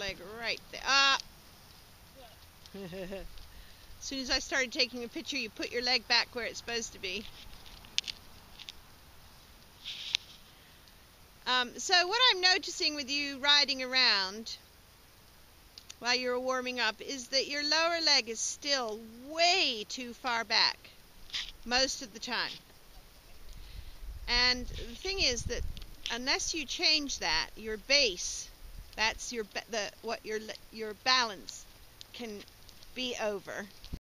leg right there. Ah! as soon as I started taking a picture, you put your leg back where it's supposed to be. Um, so what I'm noticing with you riding around while you're warming up is that your lower leg is still way too far back most of the time. And the thing is that unless you change that, your base, that's your the what your your balance can be over.